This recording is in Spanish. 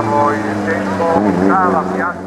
voy, tengo una